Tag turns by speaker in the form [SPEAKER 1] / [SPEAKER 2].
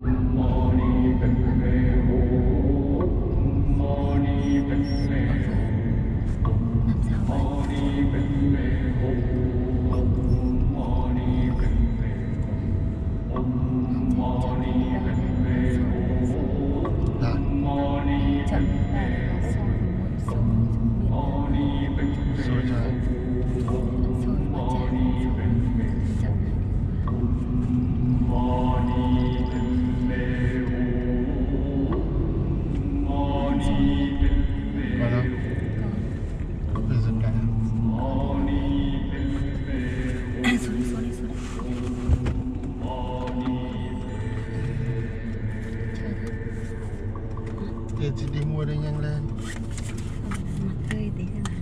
[SPEAKER 1] 唵嘛呢呗咪，唵嘛咪，唵嘛咪，唵嘛咪，唵嘛咪，唵嘛
[SPEAKER 2] 呗
[SPEAKER 1] 咪吽。
[SPEAKER 2] tiền chị đi mua đây nhanh lên.
[SPEAKER 1] Mặt tươi tí xem nào.